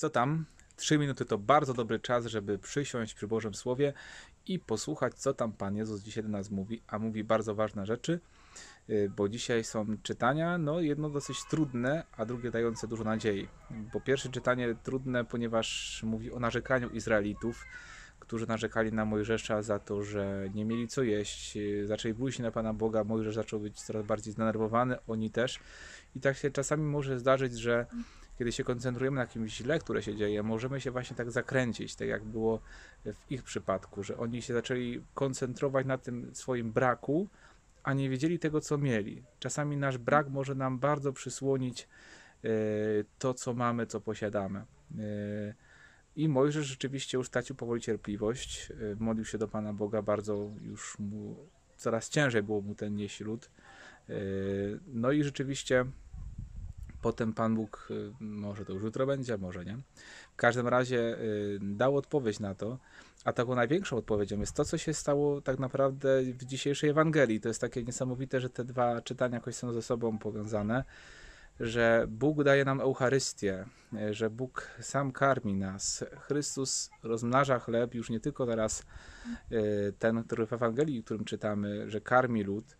Co tam? Trzy minuty to bardzo dobry czas, żeby przysiąść przy Bożym Słowie i posłuchać, co tam Pan Jezus dzisiaj do nas mówi, a mówi bardzo ważne rzeczy, y, bo dzisiaj są czytania, no jedno dosyć trudne, a drugie dające dużo nadziei. Bo pierwsze czytanie trudne, ponieważ mówi o narzekaniu Izraelitów, którzy narzekali na Mojżesza za to, że nie mieli co jeść, y, zaczęli bójść się na Pana Boga, Mojżesz zaczął być coraz bardziej zdenerwowany, oni też. I tak się czasami może zdarzyć, że kiedy się koncentrujemy na jakimś źle, które się dzieje, możemy się właśnie tak zakręcić, tak jak było w ich przypadku, że oni się zaczęli koncentrować na tym swoim braku, a nie wiedzieli tego, co mieli. Czasami nasz brak może nam bardzo przysłonić e, to, co mamy, co posiadamy. E, I Mojżesz rzeczywiście już stracił powoli cierpliwość, e, modlił się do Pana Boga, bardzo już mu, coraz ciężej było mu ten nieść lud. No i rzeczywiście Potem Pan Bóg, y, może to już jutro będzie, może nie. W każdym razie y, dał odpowiedź na to, a taką największą odpowiedzią jest to, co się stało tak naprawdę w dzisiejszej Ewangelii. To jest takie niesamowite, że te dwa czytania jakoś są ze sobą powiązane, że Bóg daje nam Eucharystię, y, że Bóg sam karmi nas. Chrystus rozmnaża chleb, już nie tylko teraz ten, który w Ewangelii, którym czytamy, że karmi lud,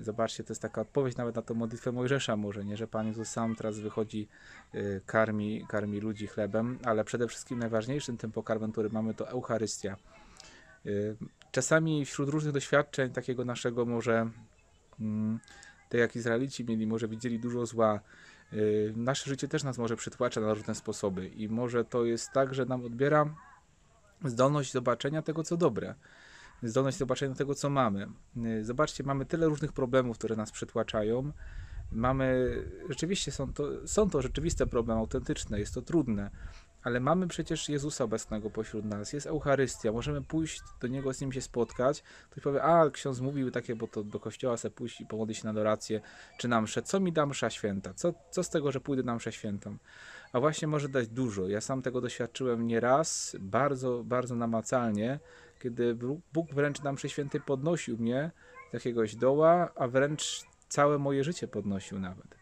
zobaczcie, to jest taka odpowiedź nawet na tą modlitwę Mojżesza może, nie, że Pan Jezus sam teraz wychodzi, y, karmi, karmi ludzi chlebem, ale przede wszystkim najważniejszym tym pokarmem, który mamy, to Eucharystia. Y, czasami wśród różnych doświadczeń takiego naszego może, tak jak Izraelici mieli, może widzieli dużo zła, nasze życie też nas może przytłacza na różne sposoby i może to jest tak, że nam odbiera zdolność zobaczenia tego, co dobre zdolność zobaczenia tego, co mamy. Y, zobaczcie, mamy tyle różnych problemów, które nas przytłaczają. Mamy, rzeczywiście są to, są to rzeczywiste problemy, autentyczne, jest to trudne, ale mamy przecież Jezusa obecnego pośród nas, jest Eucharystia, możemy pójść do Niego, z Nim się spotkać. Ktoś powie, a ksiądz mówił takie, bo to do kościoła se pójść i pomodlić się na adorację, czy na mszę. Co mi da msza święta? Co, co z tego, że pójdę na mszę świętą? A właśnie może dać dużo. Ja sam tego doświadczyłem nieraz, bardzo, bardzo namacalnie, kiedy Bóg wręcz przy świętej podnosił mnie z jakiegoś doła, a wręcz całe moje życie podnosił nawet.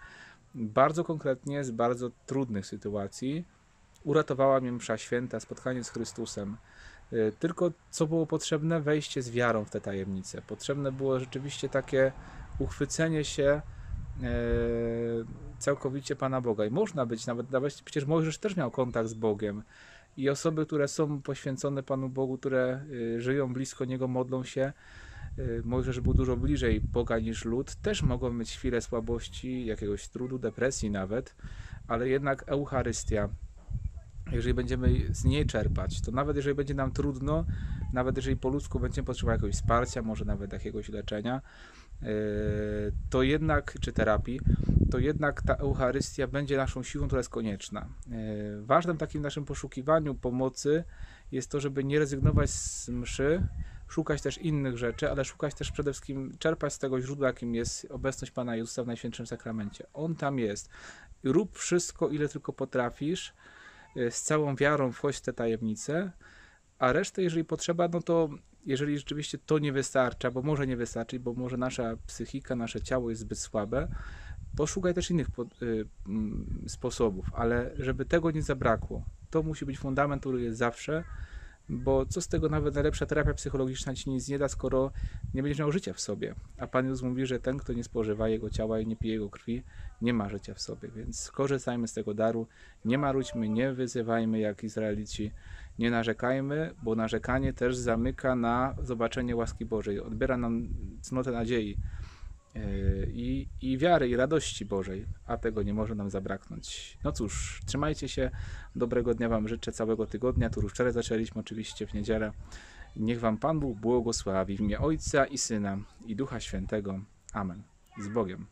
Bardzo konkretnie, z bardzo trudnych sytuacji uratowała mnie msza święta, spotkanie z Chrystusem. Y, tylko co było potrzebne? Wejście z wiarą w te tajemnice. Potrzebne było rzeczywiście takie uchwycenie się e, całkowicie Pana Boga. I można być nawet, nawet przecież Mojżesz też miał kontakt z Bogiem i osoby, które są poświęcone Panu Bogu, które y, żyją blisko Niego, modlą się, y, Mojżesz był dużo bliżej Boga niż lud, też mogą mieć chwilę słabości, jakiegoś trudu, depresji nawet, ale jednak Eucharystia, jeżeli będziemy z niej czerpać, to nawet jeżeli będzie nam trudno, nawet jeżeli po ludzku będziemy potrzebować jakiegoś wsparcia, może nawet jakiegoś leczenia, y, to jednak, czy terapii, to jednak ta Eucharystia będzie naszą siłą, która jest konieczna. E, ważnym takim naszym poszukiwaniu pomocy jest to, żeby nie rezygnować z mszy, szukać też innych rzeczy, ale szukać też przede wszystkim, czerpać z tego źródła, jakim jest obecność Pana Jezusa w Najświętszym Sakramencie. On tam jest. Rób wszystko, ile tylko potrafisz, e, z całą wiarą wchodź w te tajemnice, a resztę, jeżeli potrzeba, no to jeżeli rzeczywiście to nie wystarcza, bo może nie wystarczyć, bo może nasza psychika, nasze ciało jest zbyt słabe, Poszukaj też innych y, sposobów, ale żeby tego nie zabrakło, to musi być fundament, który jest zawsze, bo co z tego nawet najlepsza terapia psychologiczna ci nic nie da, skoro nie będziesz miał życia w sobie. A Pan Jezus mówi, że ten, kto nie spożywa Jego ciała i nie pije Jego krwi, nie ma życia w sobie. Więc korzystajmy z tego daru, nie marudźmy, nie wyzywajmy jak Izraelici, nie narzekajmy, bo narzekanie też zamyka na zobaczenie łaski Bożej, odbiera nam cnotę nadziei. E, i, i wiary i radości Bożej, a tego nie może nam zabraknąć. No cóż, trzymajcie się, dobrego dnia Wam życzę całego tygodnia, tu już wczoraj zaczęliśmy oczywiście w niedzielę. Niech Wam Pan Bóg błogosławi w imię Ojca i Syna i Ducha Świętego. Amen. Z Bogiem.